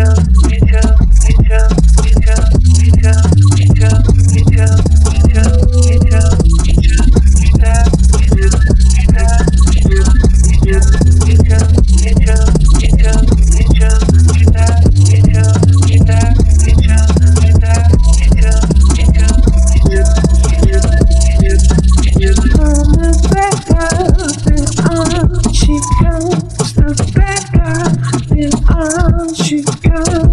chill, we chill, we chill.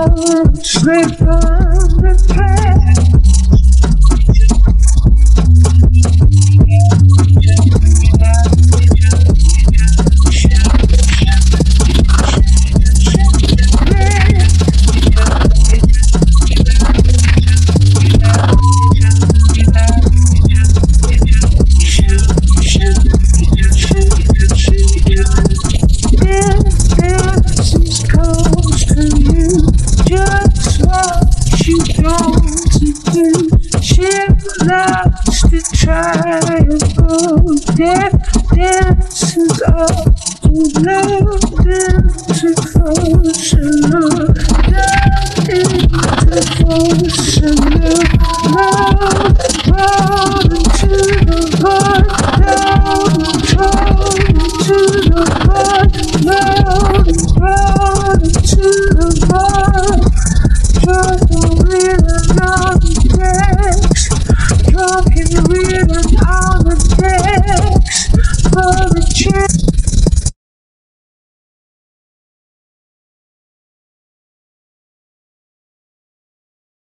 time, the. sleeping. She loves to triangle. Death dances up to love into devotional. Love into.